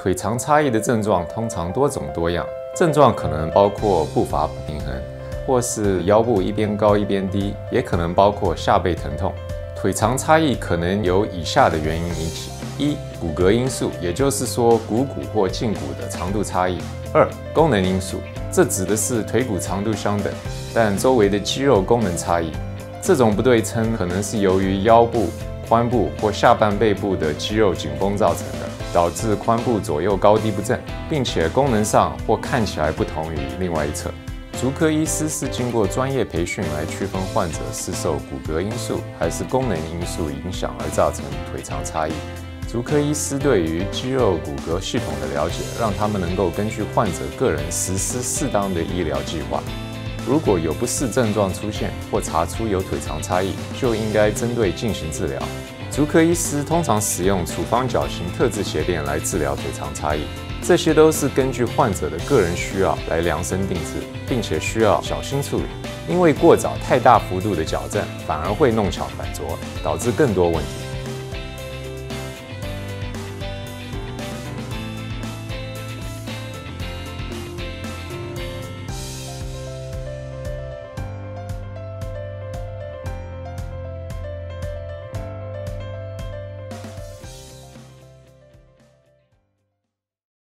腿长差异的症状通常多种多样，症状可能包括步伐不平衡，或是腰部一边高一边低，也可能包括下背疼痛。腿长差异可能由以下的原因引起：一、骨骼因素，也就是说股骨或胫骨的长度差异；二、功能因素，这指的是腿骨长度相等，但周围的肌肉功能差异。这种不对称可能是由于腰部、髋部或下半背部的肌肉紧绷造成的。导致髋部左右高低不正，并且功能上或看起来不同于另外一侧。足科医师是经过专业培训来区分患者是受骨骼因素还是功能因素影响而造成腿长差异。足科医师对于肌肉骨骼系统的了解，让他们能够根据患者个人实施适当的医疗计划。如果有不适症状出现或查出有腿长差异，就应该针对进行治疗。足科医师通常使用处方脚型特制鞋垫来治疗腿长差异，这些都是根据患者的个人需要来量身定制，并且需要小心处理。因为过早太大幅度的矫正反而会弄巧反拙，导致更多问题。